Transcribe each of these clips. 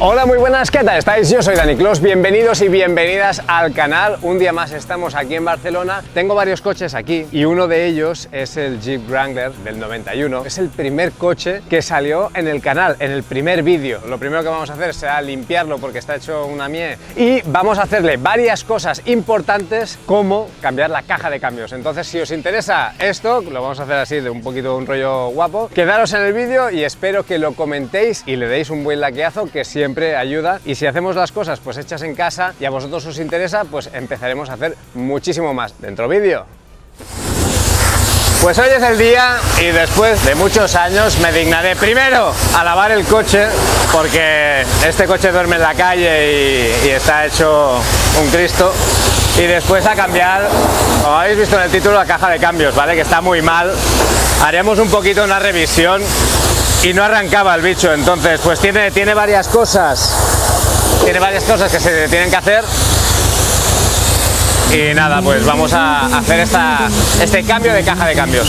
Hola, muy buenas, ¿qué tal estáis? Yo soy Dani Clos, bienvenidos y bienvenidas al canal. Un día más estamos aquí en Barcelona. Tengo varios coches aquí y uno de ellos es el Jeep Wrangler del 91. Es el primer coche que salió en el canal, en el primer vídeo. Lo primero que vamos a hacer será limpiarlo porque está hecho una mie y vamos a hacerle varias cosas importantes como cambiar la caja de cambios. Entonces, si os interesa esto, lo vamos a hacer así de un poquito un rollo guapo. Quedaros en el vídeo y espero que lo comentéis y le deis un buen laqueazo que siempre ayuda y si hacemos las cosas pues hechas en casa y a vosotros os interesa, pues empezaremos a hacer muchísimo más. Dentro vídeo. Pues hoy es el día y después de muchos años me dignaré primero a lavar el coche porque este coche duerme en la calle y, y está hecho un Cristo y después a cambiar, como habéis visto en el título, la caja de cambios, ¿vale? Que está muy mal. Haremos un poquito una revisión y no arrancaba el bicho, entonces pues tiene, tiene varias cosas, tiene varias cosas que se tienen que hacer y nada, pues vamos a hacer esta, este cambio de caja de cambios.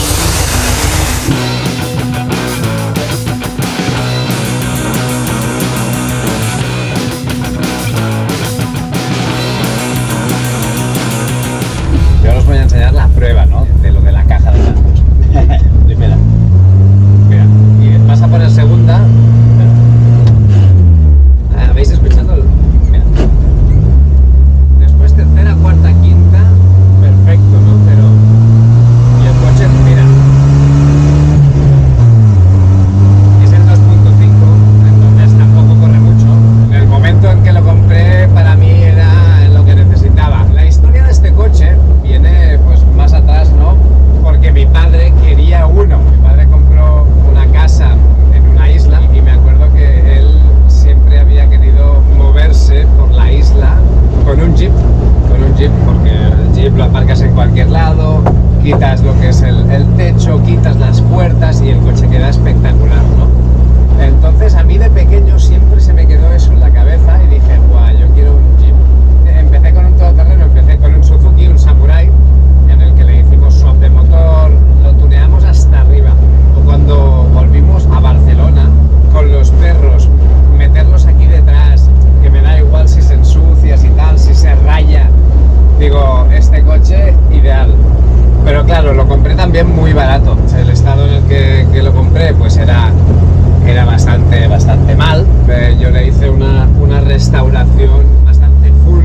Eh, Yo le hice una, una restauración bastante full.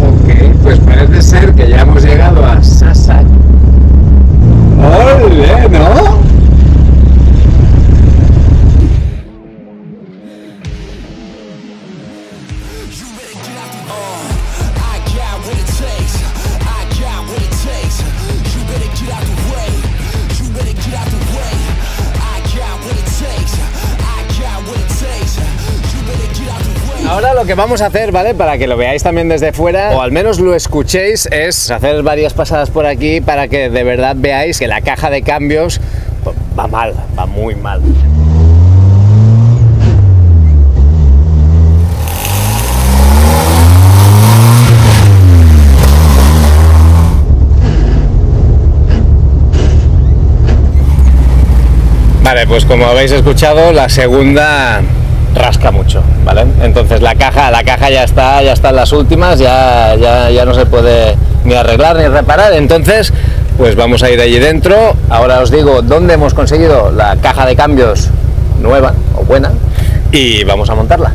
Ok, pues parece ser que ya hemos llegado a Sasak. ¡Ole, ¿no? Lo que vamos a hacer, ¿vale? Para que lo veáis también desde fuera, o al menos lo escuchéis, es hacer varias pasadas por aquí para que de verdad veáis que la caja de cambios va mal, va muy mal. Vale, pues como habéis escuchado, la segunda rasca mucho, ¿vale? Entonces la caja, la caja ya está, ya están las últimas, ya, ya, ya no se puede ni arreglar ni reparar. Entonces, pues vamos a ir allí dentro. Ahora os digo dónde hemos conseguido la caja de cambios nueva o buena y vamos a montarla.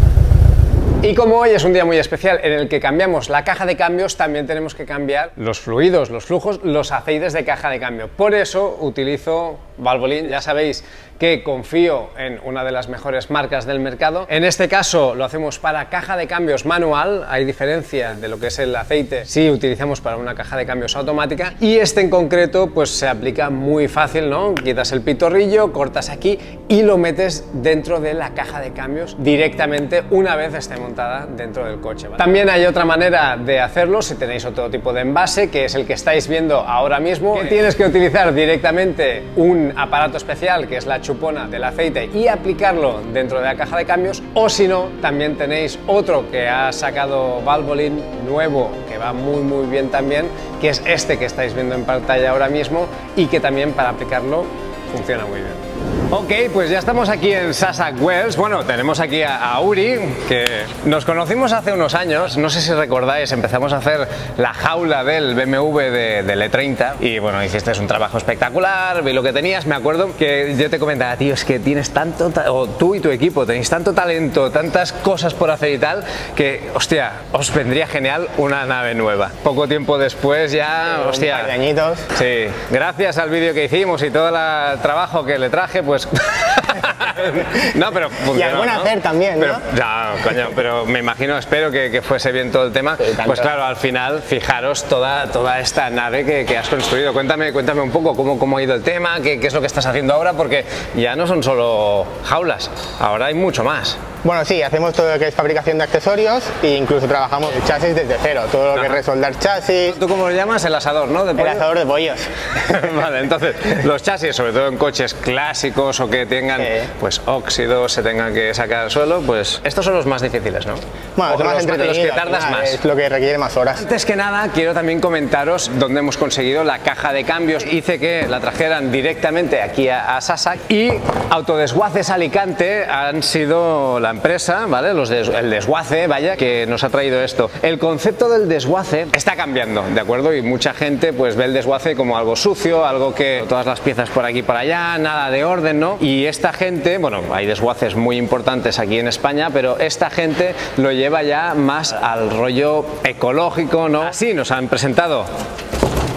Y como hoy es un día muy especial en el que cambiamos la caja de cambios, también tenemos que cambiar los fluidos, los flujos, los aceites de caja de cambio. Por eso utilizo Valvoline, ya sabéis que confío en una de las mejores marcas del mercado. En este caso lo hacemos para caja de cambios manual, hay diferencia de lo que es el aceite si utilizamos para una caja de cambios automática y este en concreto pues se aplica muy fácil, ¿no? Quitas el pitorrillo, cortas aquí y lo metes dentro de la caja de cambios directamente una vez esté montada dentro del coche. ¿vale? También hay otra manera de hacerlo si tenéis otro tipo de envase que es el que estáis viendo ahora mismo. Que tienes que utilizar directamente un aparato especial que es la chupona del aceite y aplicarlo dentro de la caja de cambios o si no también tenéis otro que ha sacado Valvoline nuevo que va muy muy bien también que es este que estáis viendo en pantalla ahora mismo y que también para aplicarlo funciona muy bien. Ok, pues ya estamos aquí en Sasak Wells. Bueno, tenemos aquí a, a Uri, que nos conocimos hace unos años. No sé si recordáis, empezamos a hacer la jaula del BMW de, del E30. Y bueno, hiciste un trabajo espectacular, vi lo que tenías. Me acuerdo que yo te comentaba, tío, es que tienes tanto, ta- o tú y tu equipo tenéis tanto talento, tantas cosas por hacer y tal, que, hostia, os vendría genial una nave nueva. Poco tiempo después ya, hostia. Un par de añitos. Sí, gracias al vídeo que hicimos y todo el trabajo que le traje, pues. no, pero funcionó, al buen ¿no? hacer también, ¿no? Pero- ya, coño, pero me imagino, espero que, que fuese bien todo el tema. Sí, pues claro, al final, fijaros toda, toda esta nave que, que has construido. Cuéntame, cuéntame un poco cómo, cómo ha ido el tema, qué, qué es lo que estás haciendo ahora, porque ya no son solo jaulas, ahora hay mucho más. Bueno, sí, hacemos todo lo que es fabricación de accesorios e incluso trabajamos el chasis desde cero, todo lo que es resoldar chasis, ¿Tú cómo lo llamas? El asador, ¿no? De el asador de pollos. vale, entonces los chasis, sobre todo en coches clásicos o que tengan Sí. pues óxidos, se tengan que sacar al suelo, pues estos son los más difíciles, ¿no? Bueno, es más los, los que tardas final, más. Es lo que requiere más horas. Antes que nada, quiero también comentaros dónde hemos conseguido la caja de cambios. Hice que la trajeran directamente aquí a, a Sasak y Autodesguaces Alicante han sido la empresa, ¿vale? Los des- el desguace, vaya, que nos ha traído esto. El concepto del desguace está cambiando, ¿de acuerdo? Y mucha gente pues ve el desguace como algo sucio, algo que todas las piezas por aquí por allá, nada de orden, ¿no? Y esta gente, bueno, hay desguaces muy importantes aquí en España, pero esta gente lo lleva ya más al rollo ecológico, ¿no? Así nos han presentado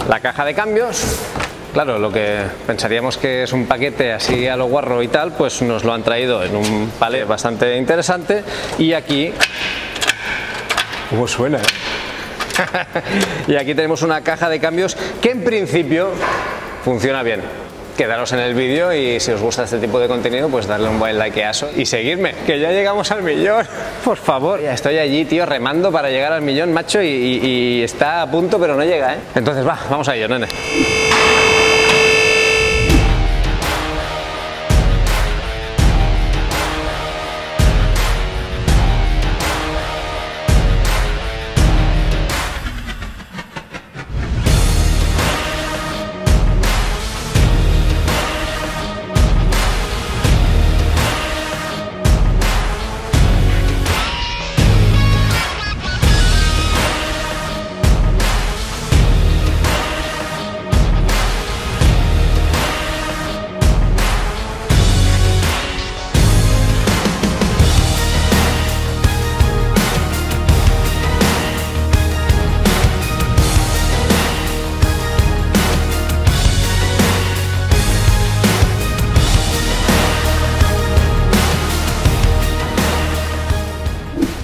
la caja de cambios. Claro, lo que pensaríamos que es un paquete así a lo guarro y tal, pues nos lo han traído en un palé bastante interesante y aquí... ¿Cómo suena? eh? y aquí tenemos una caja de cambios que en principio funciona bien. Quedaros en el vídeo y si os gusta este tipo de contenido, pues darle un buen likeazo y seguirme, que ya llegamos al millón, por favor. Ya estoy allí, tío, remando para llegar al millón, macho, y, y- y está a punto, pero no llega, ¿eh? Entonces va, vamos a ello, nene.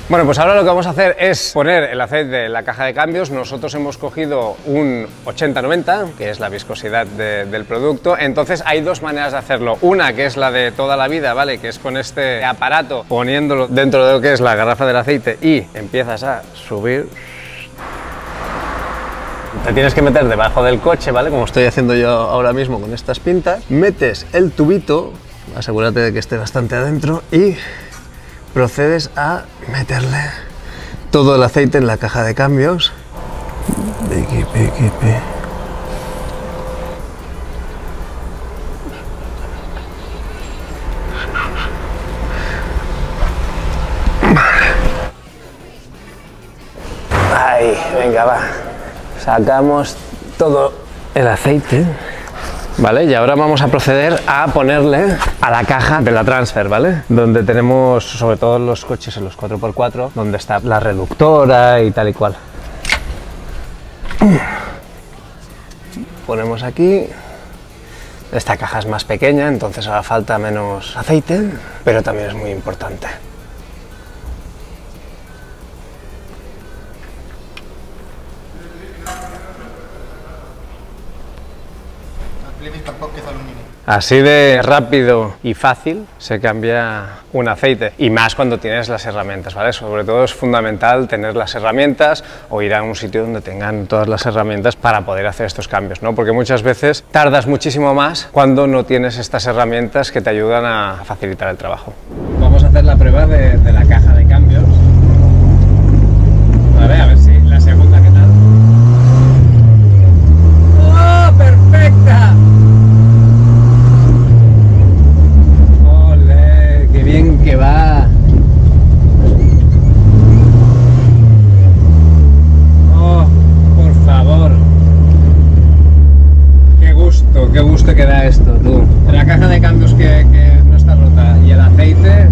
Bueno, pues ahora lo que vamos a hacer es poner el aceite en la caja de cambios. Nosotros hemos cogido un 80-90, que es la viscosidad de- del producto. Entonces hay dos maneras de hacerlo. Una que es la de toda la vida, ¿vale? Que es con este aparato poniéndolo dentro de lo que es la garrafa del aceite y empiezas a subir. Te tienes que meter debajo del coche, ¿vale? Como estoy haciendo yo ahora mismo con estas pintas. Metes el tubito, asegúrate de que esté bastante adentro y procedes a meterle todo el aceite en la caja de cambios. Piqui, piqui, pi. Ahí, venga, va. Sacamos todo el aceite. Vale, y ahora vamos a proceder a ponerle a la caja de la transfer, ¿vale? Donde tenemos, sobre todo los coches, en los 4x4, donde está la reductora y tal y cual. Ponemos aquí. Esta caja es más pequeña, entonces hará falta menos aceite, pero también es muy importante. Así de rápido y fácil se cambia un aceite y más cuando tienes las herramientas, ¿vale? Sobre todo es fundamental tener las herramientas o ir a un sitio donde tengan todas las herramientas para poder hacer estos cambios, ¿no? Porque muchas veces tardas muchísimo más cuando no tienes estas herramientas que te ayudan a facilitar el trabajo. Vamos a hacer la prueba de, de la caja de cambios. Vale, a ver si va. Oh, por favor. Qué gusto, qué gusto que da esto, tú. La caja de cambios que, que no está rota y el aceite,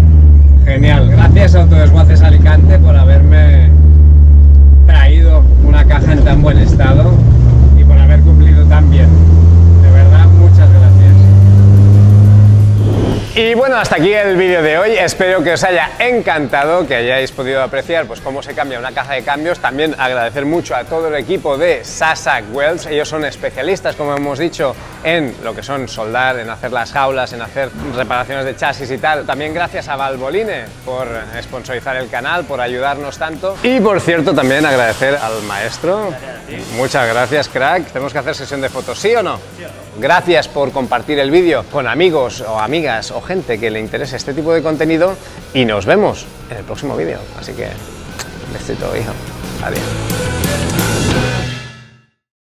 genial. Gracias a Autodesguaces Alicante por haberme traído una caja en tan buen estado. Bueno, hasta aquí el vídeo de hoy. Espero que os haya encantado, que hayáis podido apreciar pues, cómo se cambia una caja de cambios. También agradecer mucho a todo el equipo de Sasak Wells. Ellos son especialistas, como hemos dicho, en lo que son soldar, en hacer las jaulas, en hacer reparaciones de chasis y tal. También gracias a Valvoline por sponsorizar el canal, por ayudarnos tanto. Y por cierto, también agradecer al maestro. Muchas gracias, crack. Tenemos que hacer sesión de fotos, ¿sí o no? Gracias por compartir el vídeo con amigos o amigas o gente que le interese este tipo de contenido y nos vemos en el próximo vídeo. Así que, besito, hijo. Adiós.